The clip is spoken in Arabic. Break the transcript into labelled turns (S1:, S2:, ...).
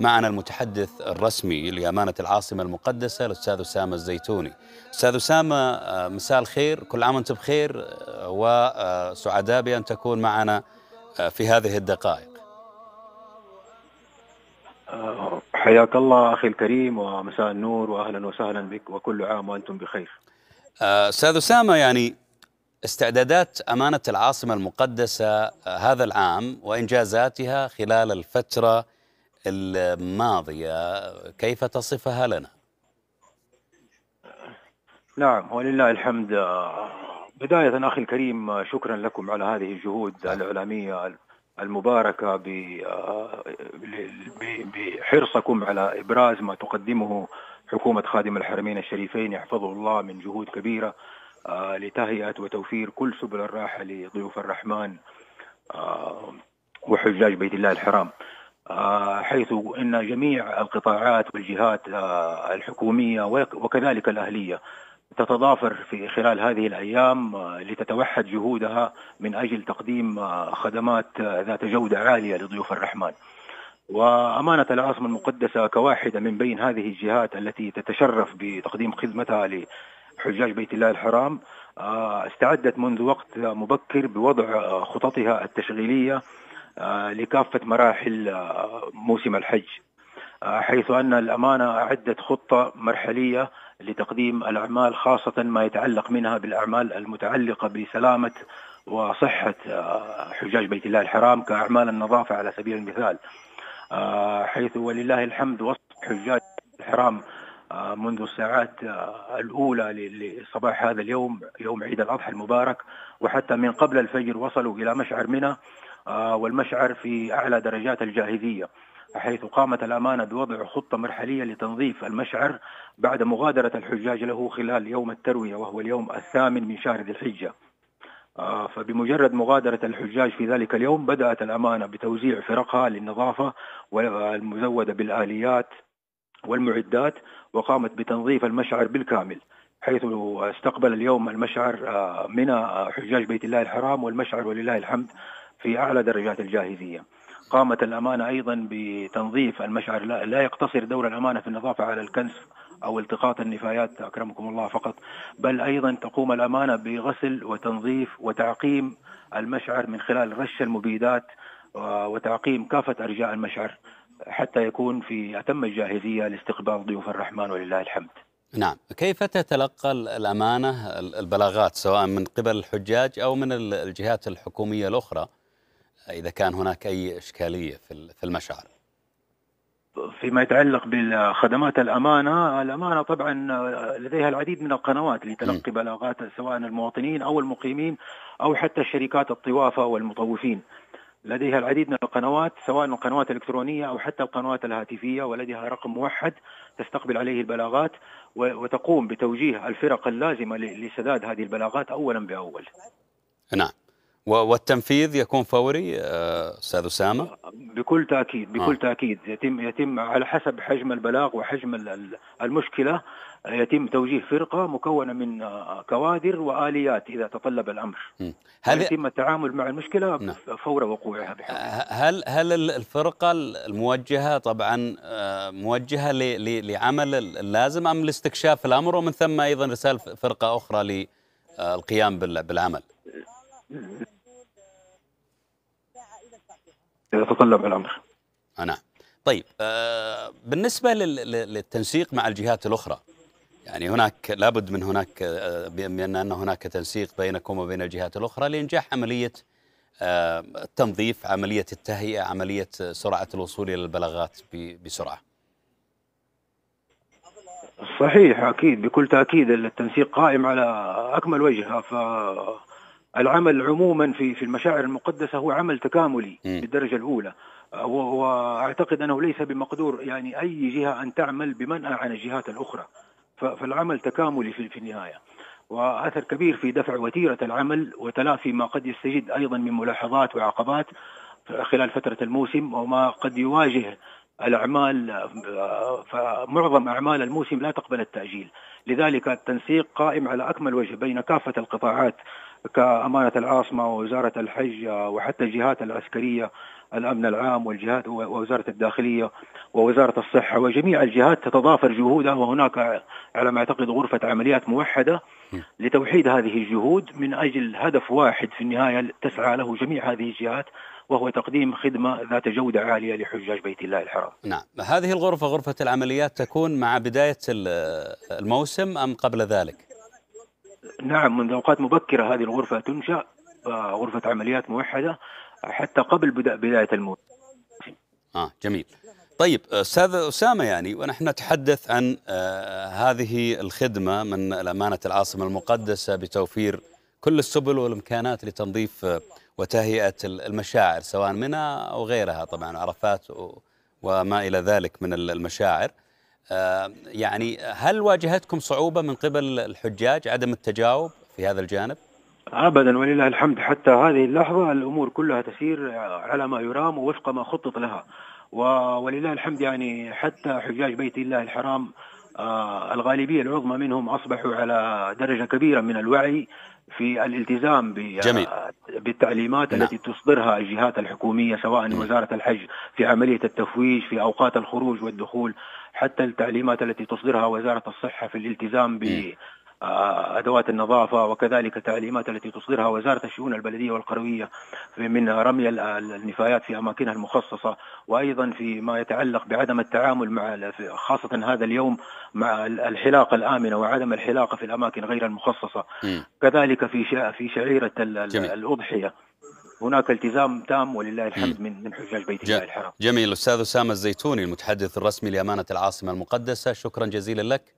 S1: معنا المتحدث الرسمي لأمانة العاصمة المقدسة الأستاذ أسامة الزيتوني. أستاذ أسامة مساء الخير كل عام وأنت بخير وسعداء بأن تكون معنا في هذه الدقائق.
S2: حياك الله أخي الكريم ومساء النور وأهلا وسهلا بك وكل عام وأنتم بخير.
S1: أستاذ أسامة يعني استعدادات أمانة العاصمة المقدسة هذا العام وإنجازاتها خلال الفترة الماضية كيف تصفها لنا؟
S2: نعم ولله الحمد. بداية أخي الكريم شكرا لكم على هذه الجهود الإعلامية المباركة بحرصكم على إبراز ما تقدمه حكومة خادم الحرمين الشريفين يحفظه الله من جهود كبيرة لتهيئة وتوفير كل سبل الراحة لضيوف الرحمن وحجاج بيت الله الحرام. حيث إن جميع القطاعات والجهات الحكومية وكذلك الأهلية تتضافر في خلال هذه الأيام لتتوحد جهودها من أجل تقديم خدمات ذات جودة عالية لضيوف الرحمن. وأمانة العاصمة المقدسة كواحدة من بين هذه الجهات التي تتشرف بتقديم خدمتها لحجاج بيت الله الحرام استعدت منذ وقت مبكر بوضع خططها التشغيلية لكافة مراحل موسم الحج. حيث أن الأمانة أعدت خطة مرحلية لتقديم الأعمال خاصة ما يتعلق منها بالأعمال المتعلقة بسلامة وصحة حجاج بيت الله الحرام كأعمال النظافة على سبيل المثال. حيث ولله الحمد وصف حجاج الحرام منذ الساعات الأولى لصباح هذا اليوم يوم عيد الأضحى المبارك وحتى من قبل الفجر وصلوا إلى مشعر منى والمشعر في أعلى درجات الجاهزية حيث قامت الأمانة بوضع خطة مرحلية لتنظيف المشعر بعد مغادرة الحجاج له خلال يوم التروية وهو اليوم الثامن من شهر ذي الحجة. فبمجرد مغادرة الحجاج في ذلك اليوم بدأت الأمانة بتوزيع فرقها للنظافة والمزودة بالآليات والمعدات وقامت بتنظيف المشعر بالكامل حيث استقبل اليوم المشعر من حجاج بيت الله الحرام والمشعر ولله الحمد في أعلى درجات الجاهزية. قامت الأمانة أيضا بتنظيف المشعر. لا, لا يقتصر دور الأمانة في النظافة على الكنس أو التقاط النفايات أكرمكم الله فقط بل أيضا تقوم الأمانة بغسل وتنظيف وتعقيم المشعر من خلال رش المبيدات وتعقيم كافة أرجاء المشعر. حتى يكون في أتم الجاهزية لاستقبال ضيوف الرحمن ولله الحمد.
S1: نعم. كيف تتلقى الأمانة البلاغات سواء من قبل الحجاج أو من الجهات الحكومية الأخرى إذا كان هناك أي إشكالية في المشعر
S2: فيما يتعلق بالخدمات الأمانة الأمانة طبعا لديها العديد من القنوات لتلقي بلاغات سواء المواطنين أو المقيمين أو حتى الشركات الطوافة والمطوفين. لديها العديد من القنوات سواء القنوات الإلكترونية أو حتى القنوات الهاتفية ولديها رقم موحد تستقبل عليه البلاغات وتقوم بتوجيه الفرق اللازمة لسداد هذه البلاغات أولا بأول.
S1: نعم. والتنفيذ يكون فوري أستاذ أسامة؟
S2: بكل تأكيد بكل آه. تأكيد يتم يتم على حسب حجم البلاغ وحجم المشكلة يتم توجيه فرقة مكونة من كوادر وآليات إذا تطلب الأمر. هل يتم التعامل مع المشكلة نعم. فور وقوعها
S1: بحول. هل هل الفرقة الموجهة طبعا موجهة لعمل اللازم أم لاستكشاف الأمر ومن ثم أيضا رساله فرقة أخرى للقيام بالعمل؟
S2: يتطلب الأمر.
S1: نعم. طيب آه بالنسبة للتنسيق مع الجهات الأخرى يعني هناك لابد من هناك بان أن هناك تنسيق بينكم وبين الجهات الأخرى لإنجاح عملية آه التنظيف، عملية التهيئة، عملية سرعة الوصول إلى البلاغات بسرعة.
S2: صحيح أكيد بكل تأكيد التنسيق قائم على أكمل وجه ف العمل عموما في في المشاعر المقدسة هو عمل تكاملي. بالدرجة الأولى. وأعتقد أنه ليس بمقدور يعني أي جهة أن تعمل بمنأى عن الجهات الأخرى. فالعمل تكاملي في النهاية. وآثر كبير في دفع وتيرة العمل وتلافي ما قد يستجد أيضا من ملاحظات وعقبات خلال فترة الموسم وما قد يواجه الأعمال فمعظم أعمال الموسم لا تقبل التأجيل. لذلك التنسيق قائم على أكمل وجه بين كافة القطاعات كأمانة العاصمة ووزارة الحج وحتى الجهات العسكرية الأمن العام والجهات ووزارة الداخلية ووزارة الصحة وجميع الجهات تتضافر جهودها وهناك على ما أعتقد غرفة عمليات موحدة لتوحيد هذه الجهود من أجل هدف واحد في النهاية تسعى له جميع هذه الجهات وهو تقديم خدمة ذات جودة عالية لحجاج بيت الله الحرام.
S1: نعم، هذه الغرفة غرفة العمليات تكون مع بداية الموسم أم قبل ذلك؟
S2: نعم منذ أوقات مبكرة هذه الغرفة تنشأ غرفة عمليات موحدة حتى قبل بدايه الموسم.
S1: آه جميل. طيب أستاذ أسامة يعني ونحن نتحدث عن آه هذه الخدمة من الأمانة العاصمة المقدسة بتوفير كل السبل والإمكانات لتنظيف وتهيئة المشاعر سواء منها أو غيرها طبعا عرفات وما إلى ذلك من المشاعر. آه يعني هل واجهتكم صعوبة من قبل الحجاج عدم التجاوب في هذا الجانب؟
S2: ابدا ولله الحمد حتى هذه اللحظة الأمور كلها تسير على ما يرام ووفق ما خطط لها. ولله الحمد يعني حتى حجاج بيت الله الحرام آه الغالبية العظمى منهم أصبحوا على درجة كبيرة من الوعي في الالتزام
S1: جميل.
S2: بالتعليمات نعم. التي تصدرها الجهات الحكومية سواء م. وزارة الحج في عملية التفويج في أوقات الخروج والدخول حتى التعليمات التي تصدرها وزارة الصحة في الالتزام ب أدوات النظافة وكذلك التعليمات التي تصدرها وزارة الشؤون البلدية والقروية من رمي النفايات في أماكنها المخصصة وأيضا في يتعلق بعدم التعامل مع خاصة هذا اليوم مع الحلاقة الآمنة وعدم الحلاقة في الأماكن غير المخصصة.
S1: م.
S2: كذلك في في شعيرة
S1: جميل.
S2: الأضحية. هناك التزام تام ولله الحمد من من حجاج بيت الله الحرام.
S1: جميل. أستاذ أسامة الزيتوني المتحدث الرسمي لأمانة العاصمة المقدسة شكرا جزيلا لك.